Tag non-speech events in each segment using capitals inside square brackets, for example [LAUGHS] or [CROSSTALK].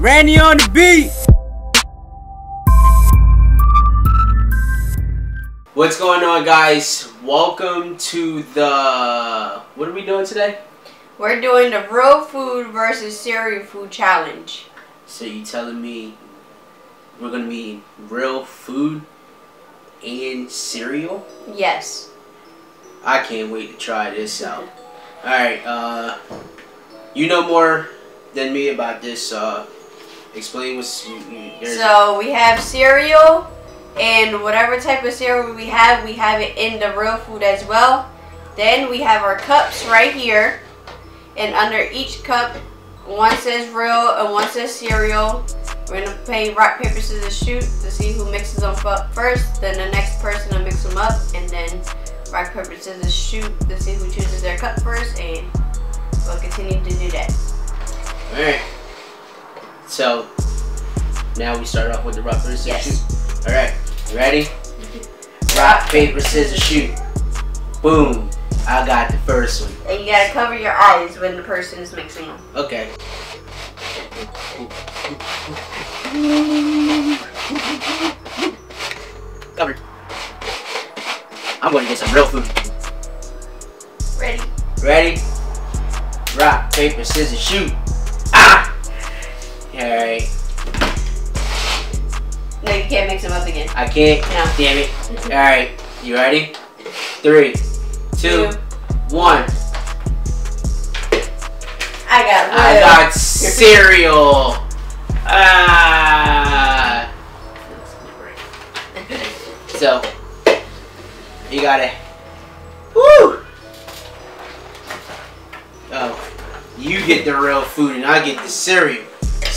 Randy on the beat. What's going on, guys? Welcome to the. What are we doing today? We're doing the real food versus cereal food challenge. So you telling me we're gonna be real food and cereal? Yes. I can't wait to try this out. All right, uh, you know more than me about this. Uh, explain what's. You, you, So we have cereal, and whatever type of cereal we have, we have it in the real food as well. Then we have our cups right here, and under each cup, one says real and one says cereal. We're gonna play rock paper scissors shoot to see who mixes them up first. Then the next person will mix them up, and then rock paper scissors shoot to see who chooses their cup first, and we'll continue to do that. All right. So now we start off with the rock paper scissors Yes. shoot. All right, ready? [LAUGHS] Rock paper scissors shoot. Boom! I got the first one. And you gotta cover your eyes when the person is mixing them. Okay. Covered. I'm going to get some real food. Ready? Ready? Rock, paper, scissors, shoot. Ah! Alright. No, you can't mix them up again. I can't. No. Damn it. Alright. You ready? Three, two, Two. one. I got I got [LAUGHS] cereal. Ah. So, you gotta. Woo! Oh, you get the real food and I get the cereal.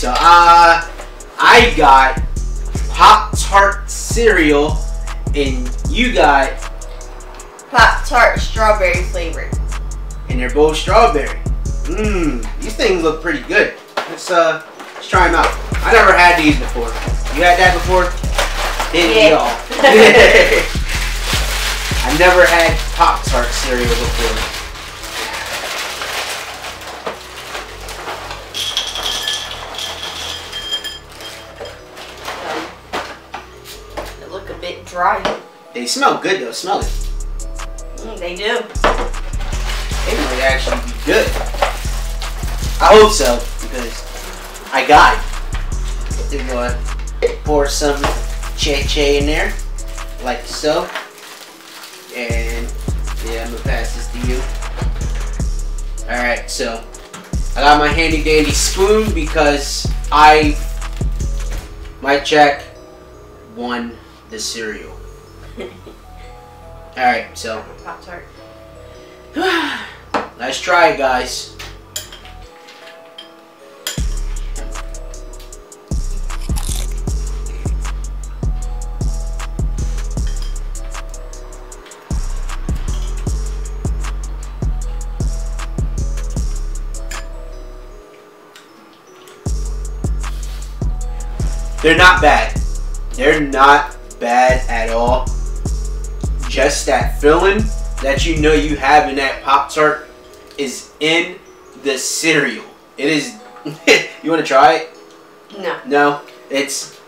So, uh, I got Pop Tart cereal and you got, Pop Tart strawberry flavored. and they're both strawberry. Mmm, these things look pretty good. Let's, uh, let's try them out. I never had these before. You had that before? Didn't Yeah. y'all? [LAUGHS] I never had Pop Tart cereal before. Um, they look a bit dry. They smell good though. Smell it. Mm, they do. They might actually be good. I hope so because I got it. They're gonna pour some che che in there, like so. And yeah, I'm gonna pass this to you. Alright, so I got my handy dandy spoon because I Mike Jack won the cereal. Alright, so Pop Tart. Let's try guys. They're not bad. They're not bad at all. Just that filling that you know you have in that Pop Tart is in the cereal. It is. [LAUGHS] you want to try it? No. No. It's.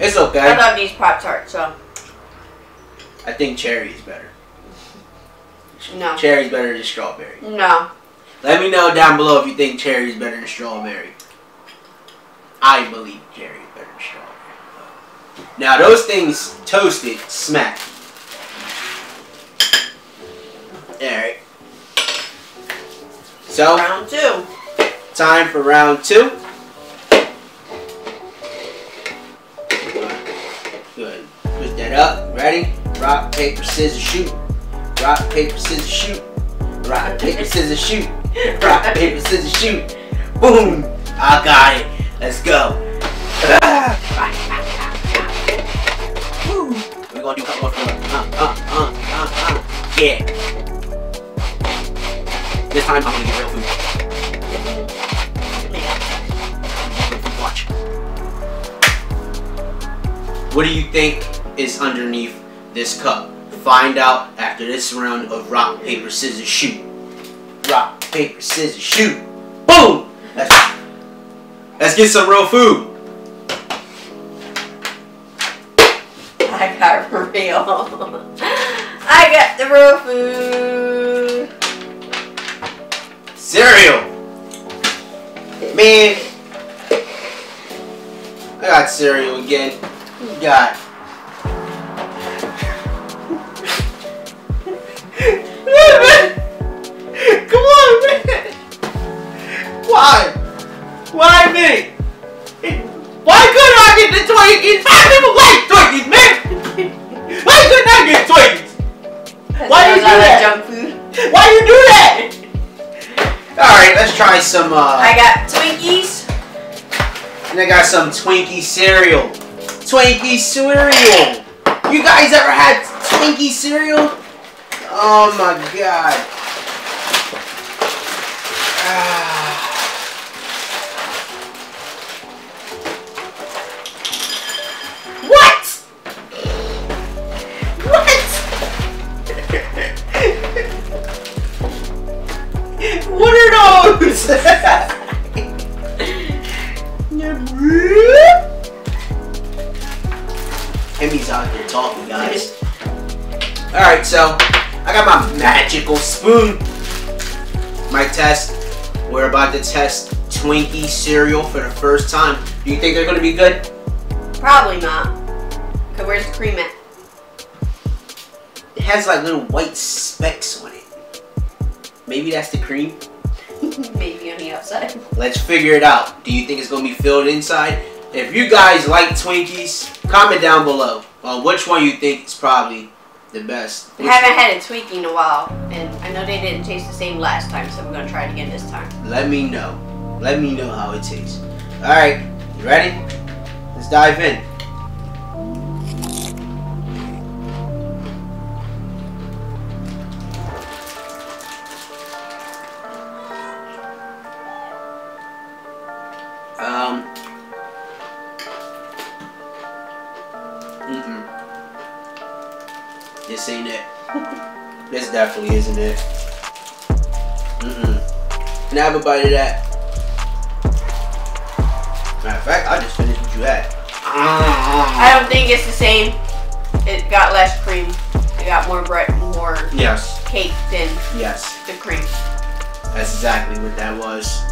It's okay. I love these Pop Tarts, so I think cherry is better. no. Cherry's better than strawberry. No. Let me know down below if you think cherry is better than strawberry. I believe cherry is better than strawberry. Now those things toasted smack. Alright. So Round two. time for round two. Good. Put that up. Ready? Rock, paper, scissors, shoot. Rock, paper, scissors, shoot. Rock, paper, scissors, shoot. Rock, paper, scissors, shoot. Boom! I got it. Let's go. Yeah. This time I'm gonna get real food. Watch. What do you think is underneath this cup? Find out after this round of rock, paper, scissors, shoot. Rock, paper, scissors, shoot. Boom! Let's, let's get some real food. I got real. [LAUGHS] I got the real food. Cereal. Man. I got cereal again. Got. [LAUGHS] Come on, man. Why? Why me? Why couldn't I get the Twinkies? I people like Twinkies, man. Why couldn't I get Twinkies? Why do you do that? junk food. Why you do that? All right, let's try some. Uh, I got Twinkies. and I got some Twinkie cereal. Twinkie cereal. You guys ever had Twinkie cereal? Oh my god. Ah. [LAUGHS] Emmy's out here talking, guys. Alright, so I got my magical spoon. My test. We're about to test Twinkie cereal for the first time. Do you think they're gonna be good? Probably not. Cause where's the cream at? It has like little white specks on it. Maybe that's the cream. [LAUGHS] Maybe on the outside. Let's figure it out. Do you think it's gonna be filled inside? If you guys like Twinkies, comment down below on which one you think is probably the best. I haven't had a Twinkie in a while, and I know they didn't taste the same last time, so we're gonna try it again this time. Let me know. Let me know how it tastes. Alright, you ready? Let's dive in. Um. Mm-mm. This ain't it. [LAUGHS] this definitely isn't it. Mm-mm. Can I have a bite of that? Matter of fact, I just finished what you had. I don't think it's the same. It got less cream. It got more bread, more Yes, cake than yes, the cream. that's exactly what that was.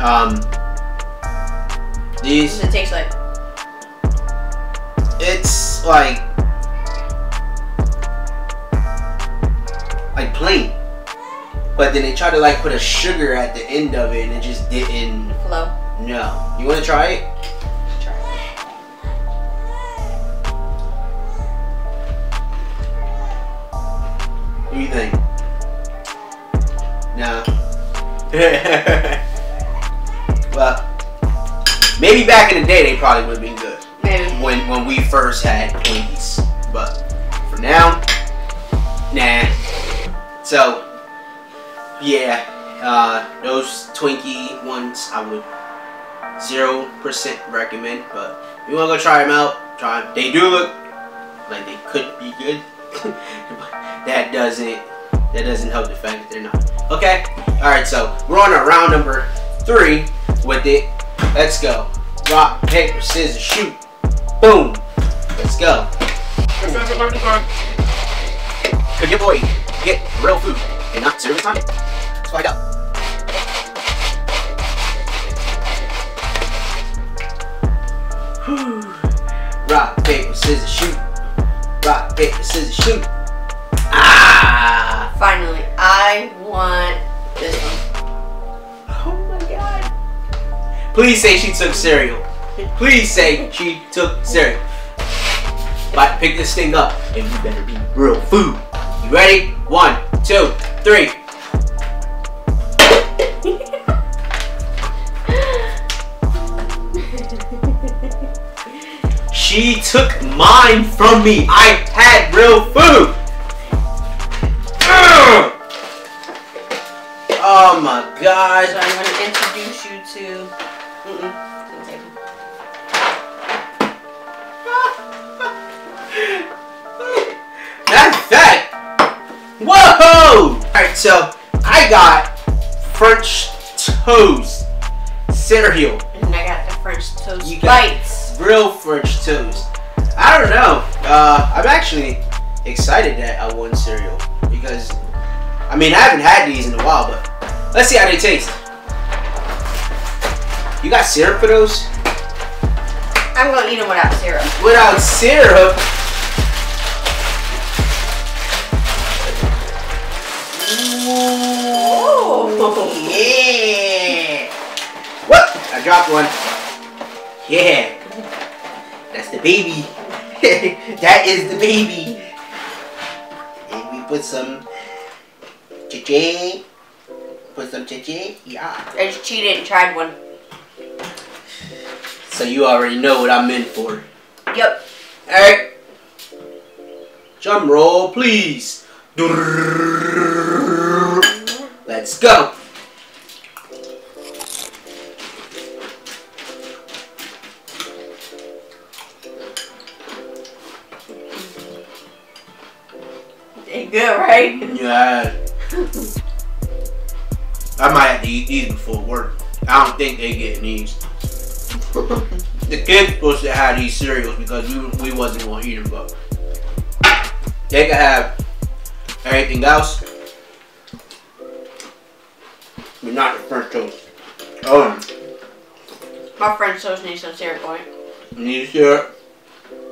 Um, What does it taste like? it's like, like plain. But then they tried to like put a sugar at the end of it and it just didn't, Flow. no. You wanna try it? Maybe back in the day they probably would have been good Maybe. when when we first had Twinkies, but for now, nah. So, yeah, uh, those Twinkie ones I would zero percent recommend. But if you wanna go try them out, try 'em. They do look like they could be good. but [LAUGHS] that doesn't that doesn't help the fact that they're not. Okay. All right. So we're on a round number three with it. Let's go. Rock, paper, scissors, shoot. Boom. Let's go. Could your boy get real food and not serious time? Let's find out. Rock, paper, scissors, shoot. Rock, paper, scissors, shoot. Ah! Please say she took cereal. Please say she took cereal. About to pick this thing up, and you better be real food. You ready? One, two, three. She took mine from me. I had real food. Oh my So. I'm gonna introduce you to. Cereal. And I got the French toast You bites. Real French toast. I don't know. Uh, I'm actually excited that I won cereal because, I mean, I haven't had these in a while, but let's see how they taste. You got syrup for those? I'm gonna eat them without syrup. Without syrup? Oh. [LAUGHS] Yeah. I dropped one. Yeah. That's the baby. [LAUGHS] that is the baby. And we put some chichi. Put some chichi. Yeah. I just cheated and tried one. So you already know what I'm in for. Yep. Alright. Drum roll, please. Let's go. [LAUGHS] good, right? Yeah. I might have to eat these before work. I don't think they get these. The kids supposed to have these cereals because we, we wasn't gonna eat them, but they can have everything else, but not the French toast. Oh, My French toast needs some syrup on it. need syrup.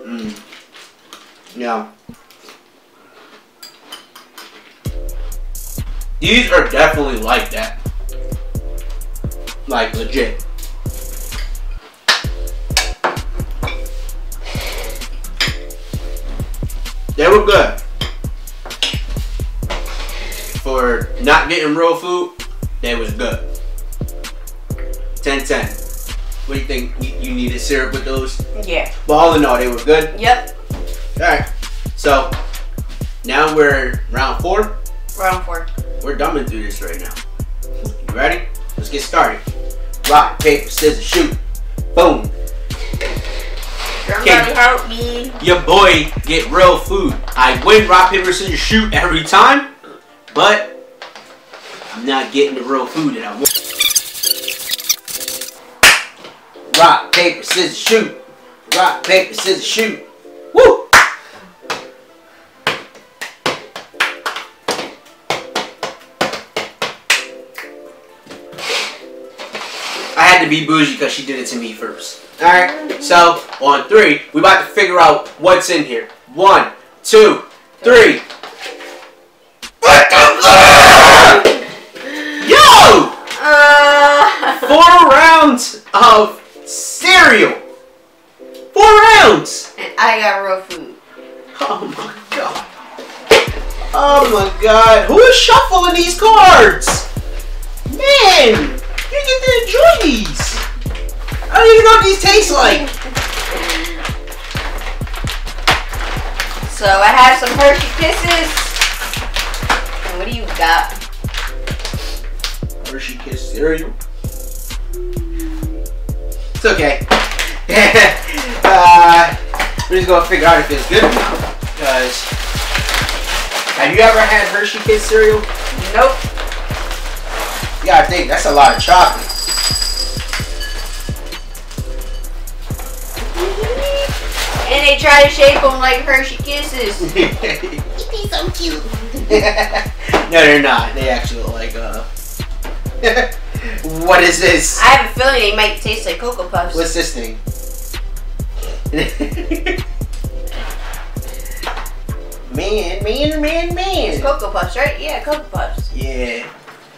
Mm. Yeah. These are definitely like that. Like legit. They were good. For not getting real food, they was good. 10 10. What do you think? You, you needed syrup with those? Yeah. But all in all, they were good. Yep. Alright. So, now we're round four. Round four. We're dumbing through this right now. You ready? Let's get started. Rock, paper, scissors, shoot. Boom. Somebody help me. Your boy get real food. I win rock, paper, scissors, shoot every time, but I'm not getting the real food that I want. Rock, paper, scissors, shoot. Rock, paper, scissors, shoot. Had to be bougie because she did it to me first. Alright, so on three, we about to figure out what's in here. One, two, three. What the fuck? Yo! Uh, Four rounds of cereal. Four rounds. and I got real food. Oh my god. Oh my god. Who is shuffling these cards? Man, you get to enjoy these. I don't even know what these taste like. So I have some Hershey Kisses. And what do you got? Hershey Kiss cereal. It's okay. [LAUGHS] uh, we're just gonna figure out if it's good or not. Because have you ever had Hershey Kiss cereal? Nope. Yeah, I think that's a lot of chocolate. [LAUGHS] And they try to shape them like Hershey Kisses. [LAUGHS] He's so cute. [LAUGHS] no, they're not. They actually look like uh. what is this? I have a feeling they might taste like Cocoa Puffs. What's this thing? man, man, man, It's man. Cocoa Puffs, right? Yeah, Cocoa Puffs. Yeah.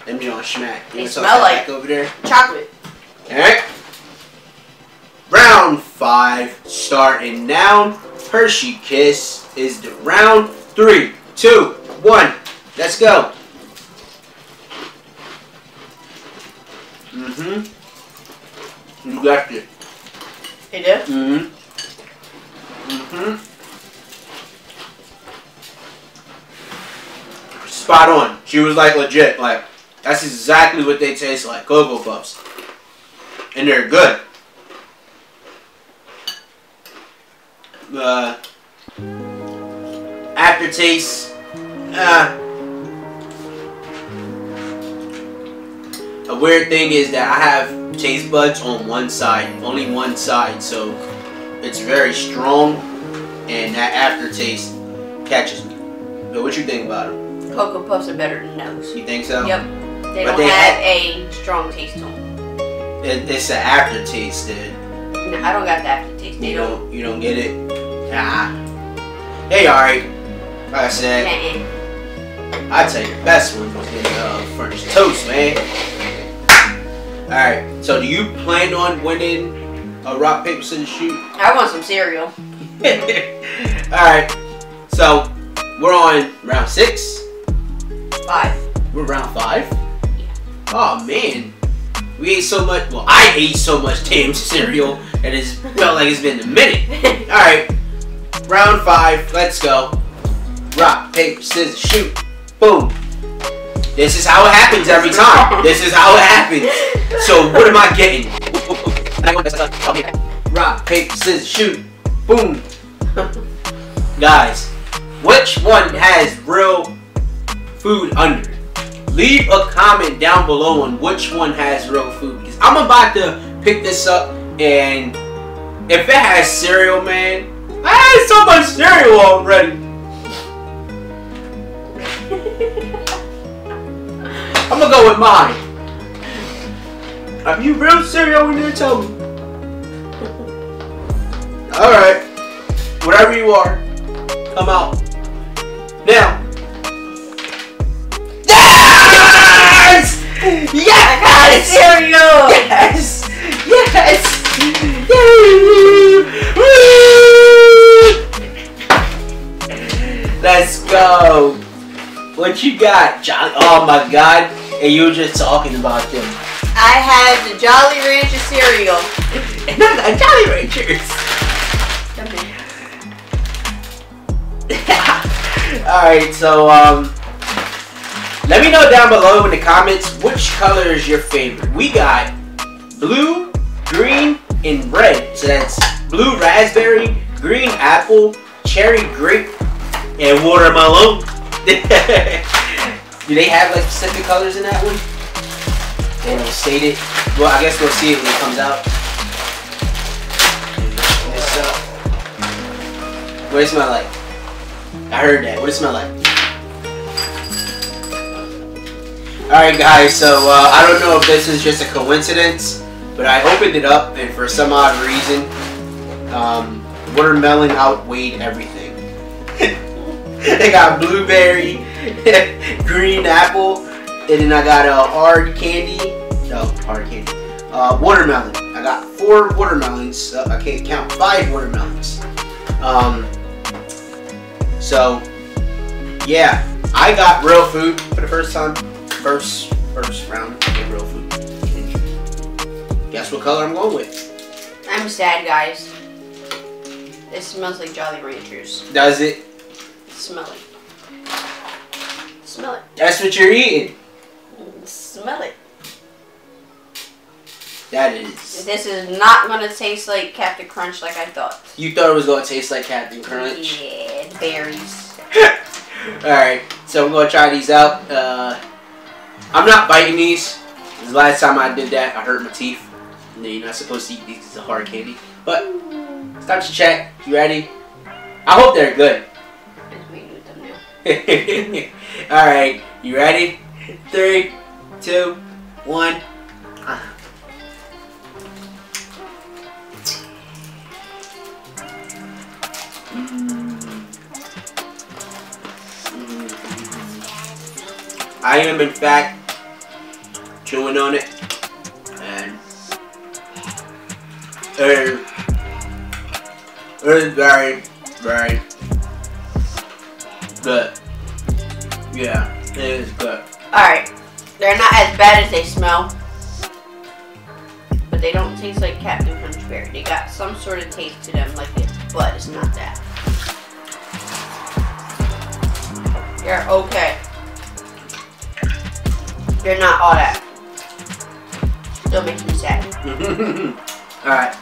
Them John Schmack. You They smell like- over there. Chocolate. Alright. Round five starting now. Hershey Kiss is the round three, two, one. Let's go. Mm-hmm. You got it. You did? Mm-hmm. Mm-hmm. Spot on. She was like legit. Like, that's exactly what they taste like. Cocoa Puffs. And they're good. Uh, aftertaste. Uh, weird thing is that I have taste buds on one side, only one side, so it's very strong, and that aftertaste catches me. But what you think about them? Cocoa Puffs are better than those. You think so? Yep. They But don't they have had- a strong taste to them. It, it's the aftertaste dude. No, I don't got the aftertaste. They you don't. don't you don't get it. Ah, they alright. Like I said, Nah. I'd say the best one was in uh, French toast, man. All right. So, do you plan on winning a rock paper scissors shoot? I want some cereal. [LAUGHS] All right. So, we're on round six. Five. We're round five. Oh man, we ate so much. Well, I ate so much damn cereal, and it's felt like it's been a minute. [LAUGHS] All right. Round five. Let's go. Rock paper scissors shoot. Boom. This is how it happens every time. This is how it happens. So what am I getting? Rock, paper, scissors, shoot. Boom. Guys, which one has real food under it? Leave a comment down below on which one has real food. Because I'm about to pick this up and if it has cereal, man, I had so much cereal already. [LAUGHS] I'm gonna go with mine. Have you real cereal in there? Tell me. Alright. Whatever you are, come out. Now. Yes! cereal. Yes! Yes! Yay! Let's go. What you got, John? Oh my god. And you were just talking about them. I have the Jolly Rancher cereal. And I got Jolly Ranchers. Okay. [LAUGHS] Alright, so um let me know down below in the comments which color is your favorite. We got blue, green, and red. So that's blue raspberry, green apple, cherry grape, and watermelon. [LAUGHS] Do they have like specific colors in that one? They don't state it. Well, I guess we'll see it when it comes out. Up. Uh, what does it smell like? I heard that. What does it smell like? Alright guys, so uh, I don't know if this is just a coincidence, but I opened it up and for some odd reason, um, watermelon outweighed everything. [LAUGHS] they got blueberry, [LAUGHS] green apple, and then I got a hard candy, no, hard candy, uh, watermelon. I got four watermelons, uh, I can't count, five watermelons. Um, so, yeah, I got real food for the first time. First, first round of real food. Guess what color I'm going with? I'm sad, guys. It smells like Jolly Ranchers. Does it? Smell it. Smell it. That's what you're eating. Smell it. That is. This is not gonna taste like Captain Crunch like I thought. You thought it was going to taste like Captain Crunch? Yeah, berries. [LAUGHS] Alright, so we're going to try these out. Uh, I'm not biting these. The last time I did that, I hurt my teeth. And you're not supposed to eat these. It's a hard candy. But, it's time to check. You ready? I hope they're good. [LAUGHS] Now. Alright, you ready? Three, two, one. I am in fact chewing on it and it is very, very good. Yeah, it is good. Alright. They're not as bad as they smell. But they don't taste like Captain Crunch Berry. They got some sort of taste to them like it, but it's not that. They're okay. They're not all that. Still making me sad. [LAUGHS] Alright,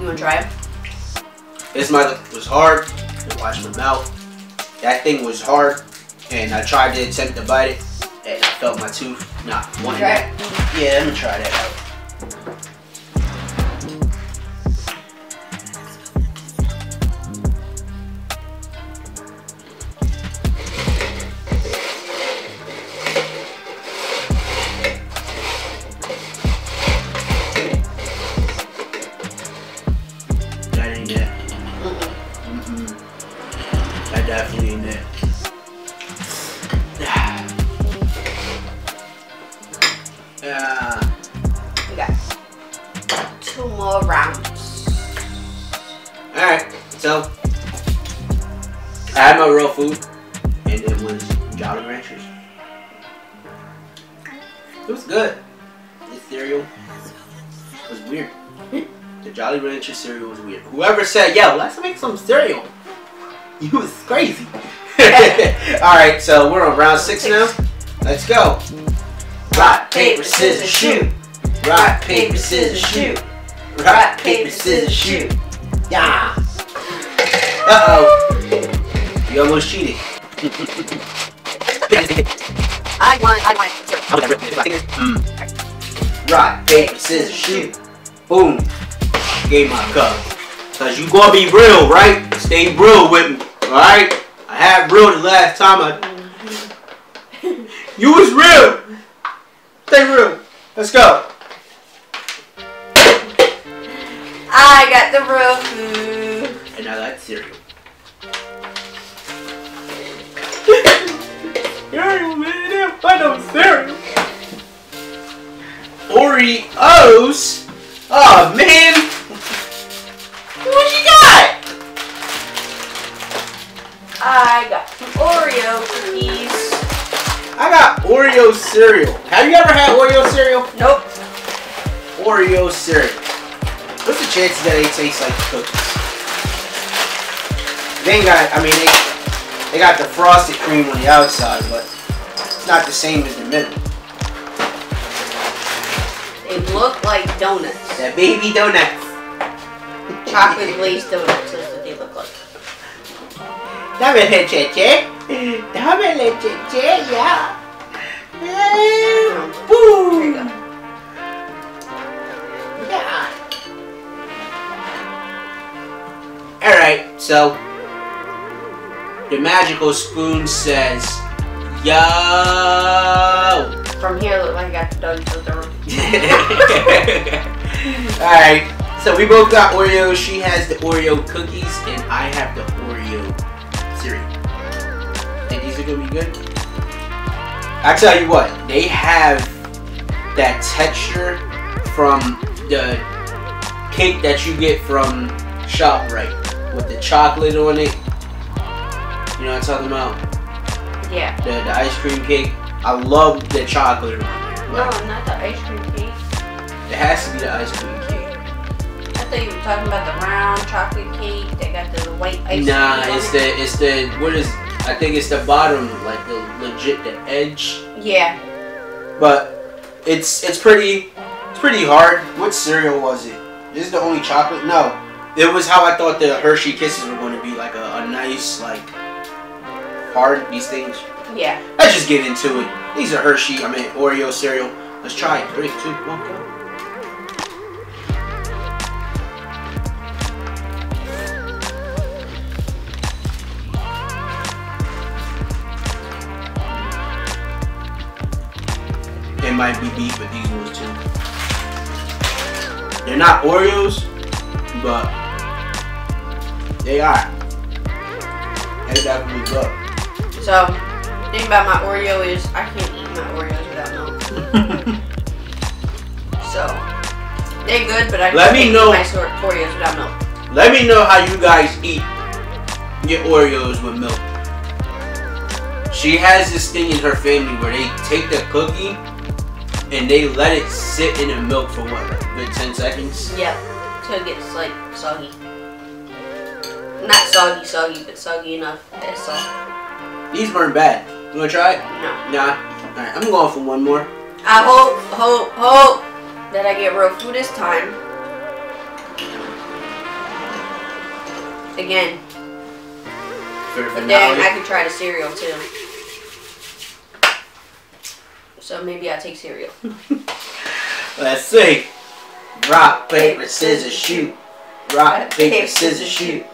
You wanna try them? this mic was hard. Watch my mouth. That thing was hard, and I tried to attempt to bite it, and I felt my tooth not wanting that. Yeah, let me try that out. Whoever said, yo, let's make some cereal. [LAUGHS] You was crazy. [LAUGHS] Alright, so we're on round six now. Let's go. Rock, paper, scissors, shoot. Rock, paper, scissors, shoot. Rock, paper, scissors, shoot. Yeah. Uh oh. You almost cheated. I want, I want. Mm. Rock, paper, scissors, shoot. Boom. Gave my cup. Cause you gonna be real, right? Stay real with me, alright? I had real the last time I. Mm-hmm. You was real. Stay real. Let's go. I got the real food. And I like cereal. [LAUGHS] cereal, man. I know cereal. Oreos? Oh, man. What you got? I got some Oreo cookies. I got Oreo cereal. Have you ever had Oreo cereal? Nope. Oreo cereal. What's the chances that they taste like cookies? They ain't got, I mean, they, they got the frosted cream on the outside, but it's not the same as the middle. They look like donuts. That baby donuts. Chocolate glazed donuts is what they look like. Dame leche, che. Dame leche, che, yeah. Go. Boom. Yeah. Alright, so the magical spoon says, Yo! From here, look like I got the donuts with the room. [LAUGHS] Alright, so we both got Oreos. She has the Oreo cookies, and I have the Oreo cereal. Think these are gonna be good? I tell you what, they have that texture from the cake that you get from ShopRite with the chocolate on it. You know what I'm talking about? Yeah. The, the ice cream cake. I love the chocolate on it. No, not the ice cream cake. it has to be the ice cream thought you were talking about the round chocolate cake that got the white ice Nah, cream on it's it. the it's the what is I think it's the bottom, like the legit the edge. Yeah. But it's it's pretty it's pretty hard. What cereal was it? This is the only chocolate? No. It was how I thought the Hershey Kisses were going to be, like a, a nice, like hard these things. Yeah. Let's just get into it. These are Hershey, I mean Oreo cereal. Let's try it. Three, two, one, go. Might be beef with these ones too. They're not Oreos, but they are. They definitely good. So, the thing about my Oreo is I can't eat my Oreos without milk. [LAUGHS] So, they're good, but I Let me can't know- eat my sort Oreos without milk. Let me know how you guys eat your Oreos with milk. She has this thing in her family where they take the cookie and they let it sit in the milk for what, like good 10 seconds? Yep. Till it gets like soggy. Not soggy, soggy, but soggy enough. That's salt. These weren't bad. You wanna try it? No. Nah. Alright, I'm going for one more. I hope, hope, hope that I get real food this time. Again. But then I could try the cereal too. So maybe I'll take cereal. [LAUGHS] Let's see. Rock, paper, scissors, shoot. Rock, paper, scissors, shoot.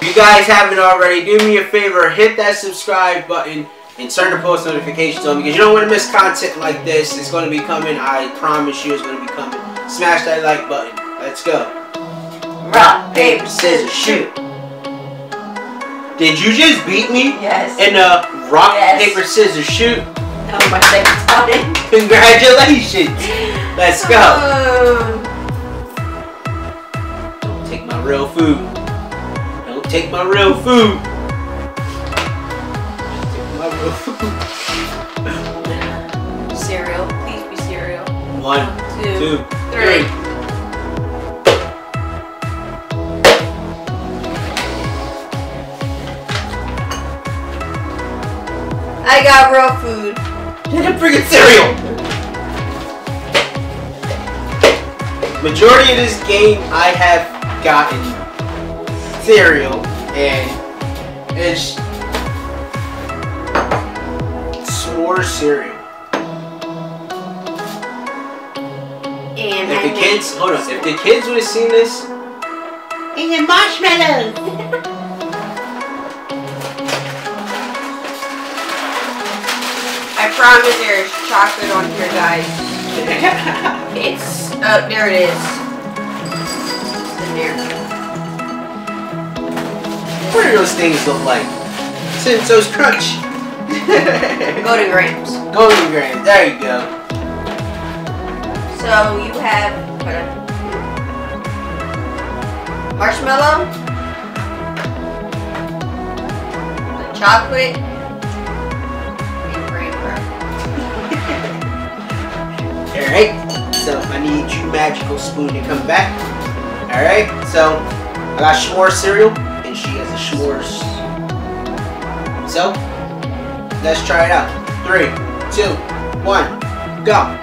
If you guys haven't already, do me a favor, hit that subscribe button and turn the post notifications on because you don't want to miss content like this. It's going to be coming. I promise you it's going to be coming. Smash that like button. Let's go. Rock, paper, scissors, shoot. Did you just beat me Yes. in a rock, Yes. paper, scissors, shoot? oh, my second time. [LAUGHS] Congratulations. Let's go. Don't take my real food. Don't take my real food. Take my real food. [LAUGHS] Cereal. Please be cereal. One, Two, two, three. three. I got real food. Get a freaking cereal. Majority of this game, I have gotten cereal, and it's s'more cereal. And If I the kids, hold on, if the kids would have seen this, and marshmallows. [LAUGHS] promise there's chocolate on here, guys. [LAUGHS] It's oh, there it is. It's in there. what do those things look like? Senso's Crunch. [LAUGHS] Golden Grahams. Golden Graham, there you go. So you have marshmallow, the chocolate, Alright, so I need you magical spoon to come back. Alright, so I got s'more cereal and she has a s'mores. So, let's try it out. Three, two, one, go.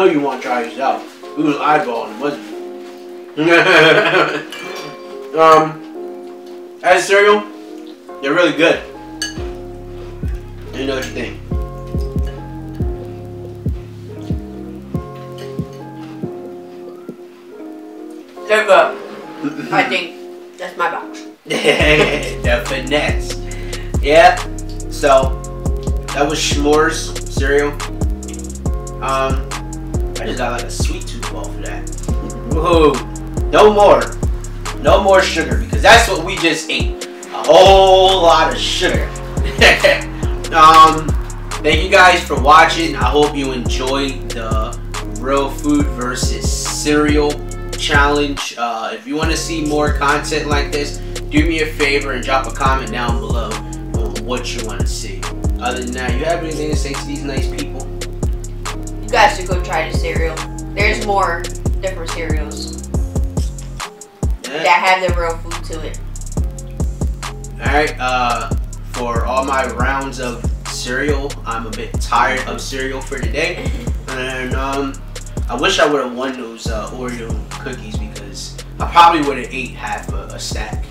Know you want to try these out. Was eyeballing, wasn't it? [LAUGHS] um, as cereal, they're really good. You know what you think. They're good. I think that's my box. [LAUGHS] the finesse. Yeah. So that was S'mores cereal. Um, I just got like a sweet tooth ball for that. No more. No more sugar because that's what we just ate. A whole lot of sugar. [LAUGHS] um, thank you guys for watching. I hope you enjoyed the real food versus cereal challenge. Uh, if you want to see more content like this, do me a favor and drop a comment down below on what you want to see. Other than that, you have anything to say to these nice people? You guys should go try the cereal. There's more different cereals Yeah. that have the real food to it. Alright, uh, for all my rounds of cereal, I'm a bit tired of cereal for today. [LAUGHS] And, um, I wish I would have won those uh, Oreo cookies because I probably would have ate half a, a stack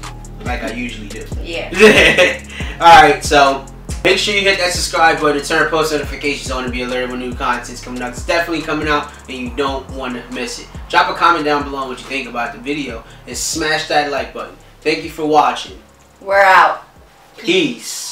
like I usually do. Yeah. [LAUGHS] Alright, so make sure you hit that subscribe button, turn post notifications on to be alerted when new content's coming out. It's definitely coming out and you don't want to miss it. Drop a comment down below what you think about the video and smash that like button. Thank you for watching. We're out. Peace.